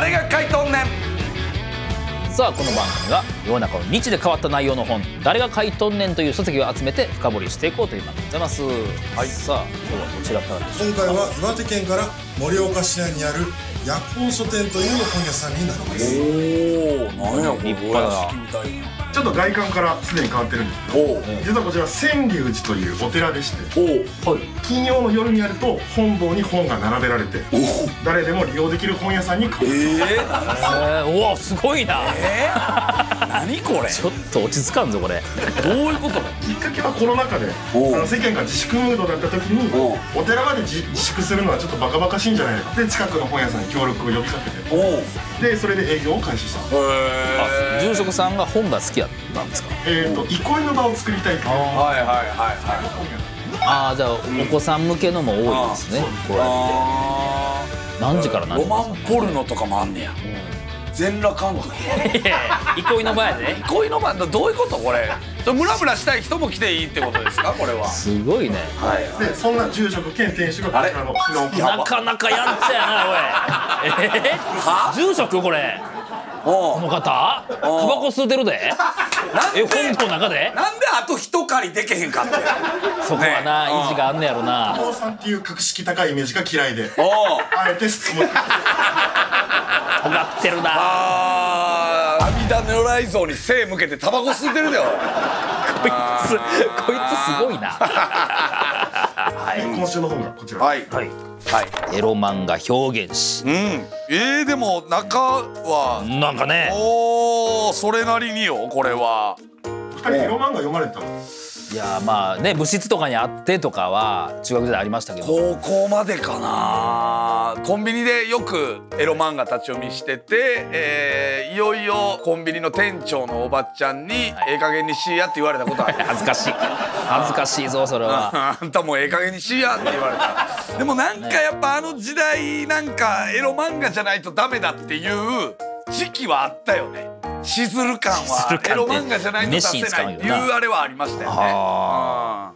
誰が書いとんねんさあこの番組は世の中の日で変わった内容の本「誰が書いとんねん」という書籍を集めて深掘りしていこうという番組でございます、はい、さあ今日はどちらからでしょう今回は岩手県から盛岡市内にある夜行書店という本屋さんになります。おおなんやこれ。立派だなみたいなちょっと外観からすでに変わってるんですけど実はこちら千隆寺というお寺でして金曜の夜にやると本堂に本が並べられて誰でも利用できる本屋さんに変わるえー、えー、うわすごいな。えー、何これ？ちょっと落ち着かんぞこれ。どういうこと？きっかけはコロナ禍での世間が自粛ムードだった時にお寺まで自自粛するのはちょっとバカバカしいんじゃないかで近くの本屋さんに協力を呼びかけてでそれで営業を開始した。へ住職さんが本が好きやったんですか？えっ、と憩いの場を作りたいと。いうはいはいはいはい。ああじゃあお子さん向けのも多いですねこうやっあて何時からー何時ロマンポルノとかもあんねや。全裸監督 憩いの場やで。恋のバンドどういうことこれ？ムラムラしたい人も来ていいってことですか？これは。すごいね。はいでそんな住職兼店主がこちらのなかなかやんちゃやなおい。えはー、住職これこの方？タバコ吸うてるで？え本の中で？なんであと一狩りでけへんかって。そこはな、ね。意地があんねやろな。お父さんっていう格式高いイメージが嫌いで。あえて質問尖ってるな。あー阿弥陀如来像に背向けてタバコ吸ってるでよこいつこいつすごいなはい。今週の本がこちら、はい。はい。はい。エロ漫画表現誌うん。えー、でも中は。なんかね。おーそれなりによこれは。二人エロ漫画読まれてたの？いやまあね部室とかにあってとかは中学時代ありましたけど。高校までかな。コンビニでよくエロ漫画立ち読みしてて、えー、いよいよコンビニの店長のおばちゃんに「ええ加減にしいや」って言われたことある。恥ずかしい。恥ずかしいぞそれはあんたもうええ加減にしいやって言われた。でもなんかやっぱあの時代なんかエロ漫画じゃないとダメだっていう時期はあったよねしずる感は。エロ漫画じゃないと出せないいうあれはありましたよね。は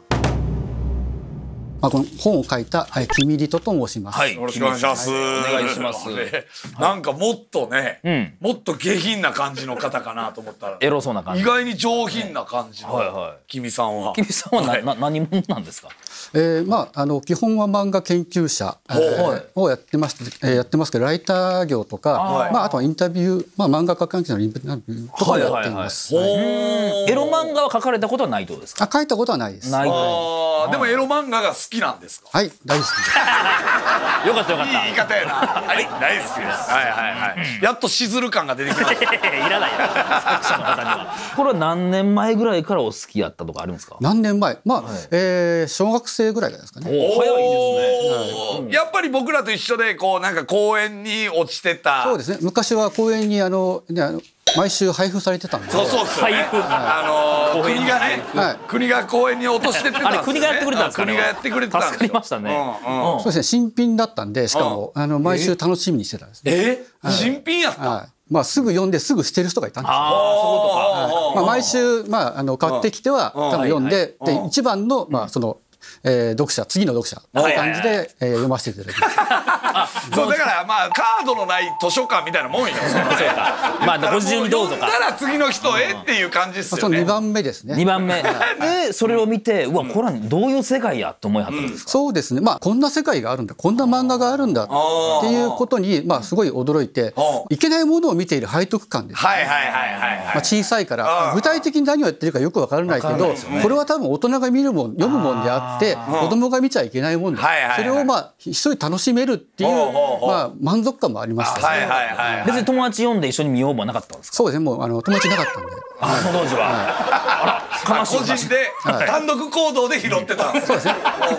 まあ、この本を書いた、えー、君リトと申します。はいよろしくお願いします。お願いします。ねなんかもっとね、うん。もっと下品な感じの方かなと思ったら、エロそうな感じ。意外に上品な感じの、はいはい。君さんは。君さんはな、はい。な何者なんですか？えーまあ、あの基本は漫画研究者、えーはい。をやってまして、えーやってますけどライター業とか、はい。まあ、あとはインタビュー、まあ、漫画家関係のインタビューとかをやっています。ほー。エロ漫画は書かれたことはないってことですか？あ書いたことはないです。ないあーでもエロ漫画が好きなんですか？はい大好きです。よかったよかっいい言い方やな。はい、大好きです。はいはいはい。やっとしずる感が出てきました。たいらない これは何年前ぐらいからお好きやったとかあるんですか？何年前？まあ、えー小学生ぐらいですかね。お早いですねおーやっぱり僕らと一緒でこうなんか公園に落ちてた。そうですね昔は公園にあのねあの毎週配布されてたんで。そうそうっすよね。配布。あのー国がね、はい。国が公園に落としてってたんですよね。あれ国がやってくれたんですか？国がやってくれてたんですよ。助かりましたね。うんうん。うん。そうですね。新品だったんでしかもあの毎週楽しみにしてたんです。ね。え新品やった？はい。まあ、すぐ読んですぐ捨てる人がいたんですよ。ああそういうことか。まあ、毎週、まあ、あの買ってきては多分読んで、はいはい。で一番の,、まあそのえー読者次の読者という感じで、えー読ませていただきます。そうだからまあカードのない図書館みたいなもんよ。そ まあご自由にどうぞか。読んだら次の人へっていう感じですよね。2番目ですね。二番目。でそれを見てうわこれはどういう世界やと思いはったんですか？そうですね。まあこんな世界があるんだ、こんな漫画があるんだ。っていうことにまあすごい驚いてあ、いけないものを見ている背徳感です。はいはいはいはいまあ、はい。小さいかあらあ具体的に何をやってるかよくわからないけどこれは多分大人が見るもん読むもんであって子供が見ちゃいけないもんだ。はいはいはいそれをまあ一人楽しめるっていうほうほうまあ満足感もありましたはいね。はいはいはい。別に友達読んで一緒に見ようもなかったんですか？そうですねもうあの友達いなかったんで。あその当時はあら悲しい個人で単独行動で拾ってたんです。そうですね。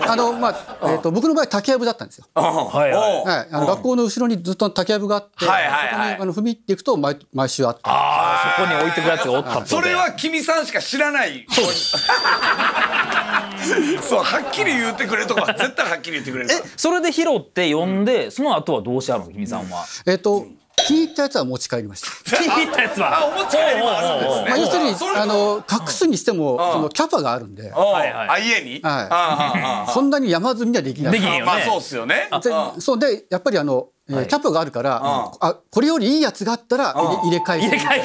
あのまあえっと僕の場合竹やぶだったんですよ。はいはいはい、あの学校の後ろにずっと竹やぶがあって、はいはいはいそこにあの踏み入っていくと毎毎週あった。ああそこに置いてくやつがおったそれは君さんしか知らない。そうです。そうはっきり言ってくれるとこは絶対はっきり言ってくれるから。それで拾って読んでその後はどうしてあるの？君さんは。えっ、と気に入ったやつは持ち帰りました。気に入ったやつは？あお持ち帰りもあるんですね。まあ、要するにそれあの隠すにしてもそのキャパがあるんで、うんはいはい。あ家にはいそんなに山積みにはできない。できまあそうっすよねでそうでやっぱりあの、えーキャパがあるから、あこれよりいいやつがあったら入れ替え入れ替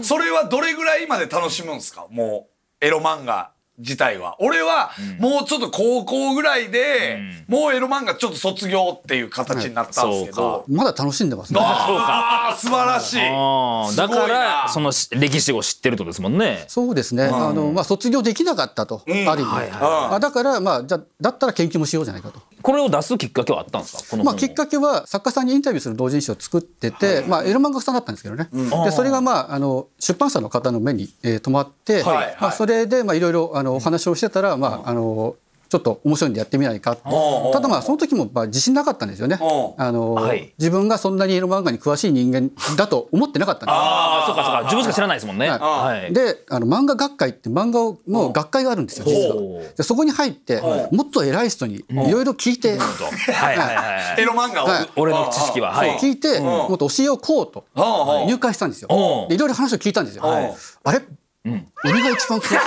えそれはどれぐらいまで楽しむんですかもうエロ漫画自体は。俺はもうちょっと高校ぐらいで、もうエロ漫画ちょっと卒業っていう形になったんですけど、まだ楽しんでますね。ああ素晴らしい。だからそのし歴史を知ってるとですもんね。そうですね。あのまあ卒業できなかったと、ある意味、あだからまあじゃだったら研究もしようじゃないかと。これを出すきっかけはあったんですか？このまあ、きっかけは作家さんにインタビューする同人誌を作ってて、まあ、エロ漫画家さんだったんですけどね、でそれが、まあ、あの出版社の方の目に、えー留まって、はいまあ、それでまあいろいろあのお話をしてたら、まあ、あのちょっと面白いんでやってみないか。ただまあその時もまあ自信なかったんですよね。う。んあの、はい。自分がそんなにエロ漫画に詳しい人間だと思ってなかったんですああそうかそうか。自分しか知らないですもんね。はい。はい。であの漫画学会って漫画の学会があるんですよ実は。でそこに入ってもっと偉い人にいろいろ聞いて、エロ漫画を、はい。俺の知識は。はい。聞いてもっと教えをこうと。入会したんですよ。うん。でいろいろ話を聞いたんですよ。はいあれ？俺が一番詳しい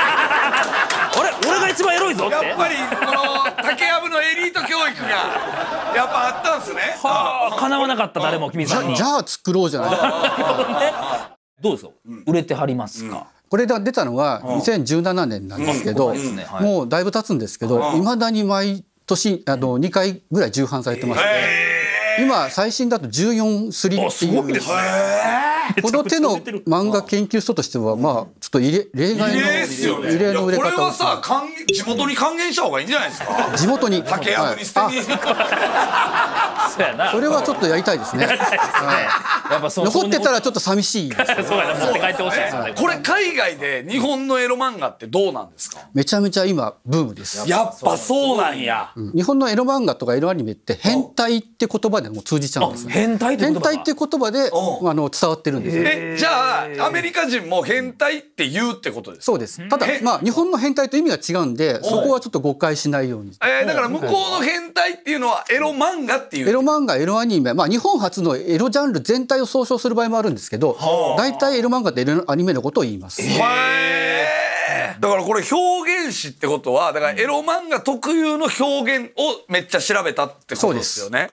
俺俺が一番エロいぞって。やっぱりこの竹やぶのエリート教育がやっぱあったんですね。はあ叶わなかった誰も君さんに。じゃあ作ろうじゃない。かどうですか？売れてはりますか？これが出たのが2017年なんですけど、もうだいぶ経つんですけどいまだに毎年あの2回ぐらい重版されてまして、今最新だと14スリっていう。ね。この手の漫画研究所としてはまあと入れ例外の異例ですよね。異例の売れこれはさ還元地元に還元した方がいいんじゃないですか。地元に。竹やぶに捨てに、そうやな。それはちょっとやりたいですね。やっぱそう残ってたらちょっと寂しいです。そうやな。持って帰ってほしいですよね。これ海外で日本のエロ漫画ってどうなんですか？めちゃめちゃ今ブームです。やっぱそうなんや、日本のエロ漫画とかエロアニメって変態って言葉でもう通じちゃうんですね。変態って言葉。が変態って言葉でうん。あの伝わってるんですよ。えじゃあアメリカ人も変態って言うってことですか？そうです。ただへまあ日本の変態と意味が違うんで、そこはちょっと誤解しないように。えーだから向こうの変態っていうのはエロ漫画っていう。エロ漫画、エロアニメ、まあ日本初のエロジャンル全体を総称する場合もあるんですけど、大体エロ漫画ってエロアニメのことを言います。へー。だからこれ表現詞ってことはだからエロ漫画特有の表現をめっちゃ調べたってことですよね。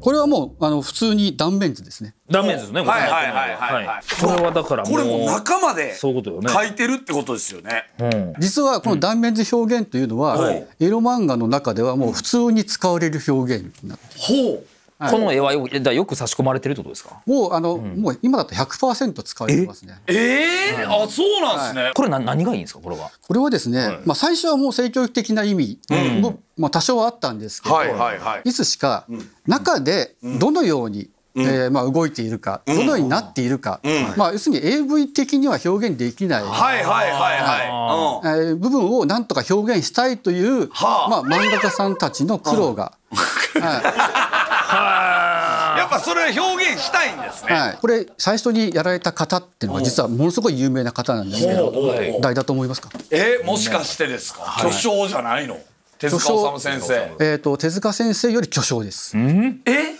これはもうあの普通に断面図ですね。断面ですね。はいはいはいはい。はい。これはだからもうこれもう中までそういうことよね。書いてるってことですよね。うん。実はこの断面図表現というのは、はいエロ漫画の中ではもう普通に使われる表現になってほう。この絵はよだからよく差し込まれてるってことですか？もうあの、もう今だと100%使われてますね。え？えあそうなんですね。これな何がいいんですかこれは？これはですね、まあ最初はもう性教育的な意味も、まあ多少はあったんですけど、はいはいはい。いつしか中でどのように、えーまあ動いているか、どのようになっているか、まあ要するに AV 的には表現できない。はいはいはいはい。うん。えー部分をなんとか表現したいという、はあ。まあ、漫画家さんたちの苦労が、はやっぱそれは表現したいんですね。いはい、これ最初にやられた方っていうのは実はものすごい有名な方なんですけどはい誰だと思いますか、えもしかしてですか？巨匠じゃないの？手塚治虫先生。えー、と手塚先生より巨匠です。え？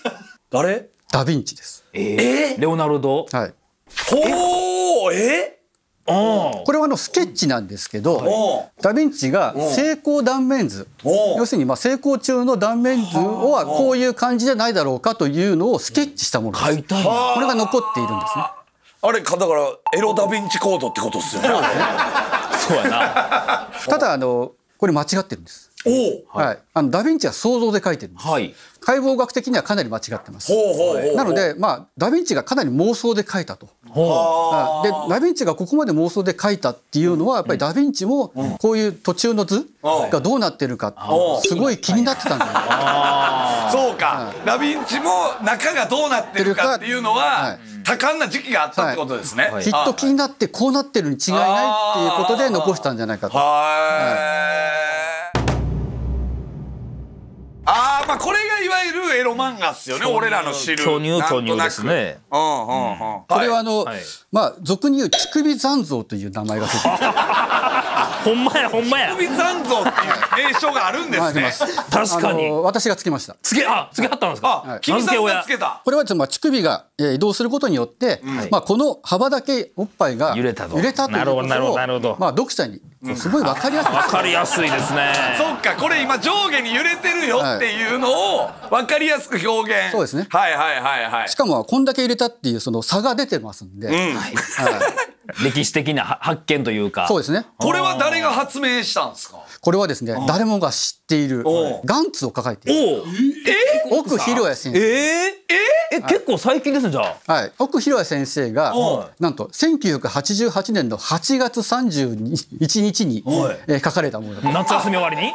誰？ダ・ヴィンチです、えレオナルド？はい、ほうえ？あこれはあのスケッチなんですけど、おダ・ヴィンチが成功断面図。お要するにまあ成功中の断面図はこういう感じじゃないだろうかというのをスケッチしたものです。これが残っているんですね。あれかだからエロダヴィンチコードってことですよね。そうやな。ただあのこれ間違ってるんです。おはい、あのダ・ヴィンチは想像で書いてるんです。はい。解剖学的にはかなり間違ってます。ほうほうほう。なのでまあダ・ヴィンチがかなり妄想で書いたと。はい。でダ・ヴィンチがここまで妄想で書いたっていうのはやっぱりダ・ヴィンチもこういう途中の図がどうなってるかすごい気になってたんじゃない。かそうか、ダヴィンチも中がどうなってるかっていうのははい。多感な時期があったってことですね。きっと気になってこうなってるに違いないっていうことで残したんじゃないかと。はい。まあこれがいわゆるエロ漫画っすよね俺らの知る。巨乳巨乳ですね。なんとなくうんうんうん。これはあの、はい。まあ俗に言う乳首残像という名前がついて ます。ほんまやほんまや。首残像っていう名称があるんですね。ます。確かに。あの私がつけました。つけあつけはったんですか？あ君さんがつけた。これはまあ乳首がえー移動することによって、まあこの幅だけおっぱいが揺れたと揺れたということをなるほどなるほど。まあ読者にすごいわかりやすくわかりやすいですね。そっかこれ今上下に揺れてるよっていうのを分かりやすく表現。そうですね。はいはいはいはい。しかもこんだけ入れたっていうその差が出てますんで、はい。歴史的なは発見というか。そうですね。これは誰が発明したんですか？これはですね誰もが知っているガンツを抱えている。おお奥広也先生。え？ー、え？結構最近ですねじゃあ。はい、奥広也先生がなんと1988年の8月31日に、えー書かれたもの夏休み終わりに、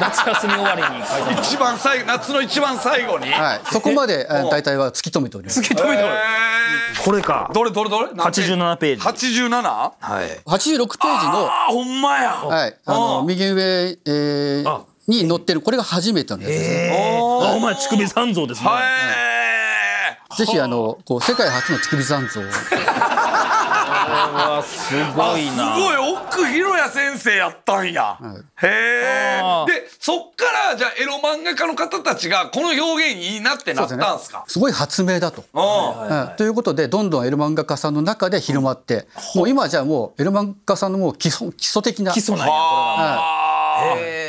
夏休み終わりに一番最後夏の一番最後に。はい、そこまでえー大体は突き止めております。えー。これか。どれどれどれ？何ページ87ページ。87? あはい。86ページの、あほんまや。はい、あの右上、えーあ。に載ってる。これが初めてのやつですね。あお前乳首三像ですね、はいぜひあのこう世界初の乳首残像すごいな。すごい。奥広也先生やったんや、へえ。あー。でそっからじゃあエロ漫画家の方たちがこの表現いいなってなったんすか？すごい発明だと。うんはい。ということでどんどんエロ漫画家さんの中で広まって、もう今じゃあもうエロ漫画家さんのもう基礎基礎的な。基礎なんやこれがあーへ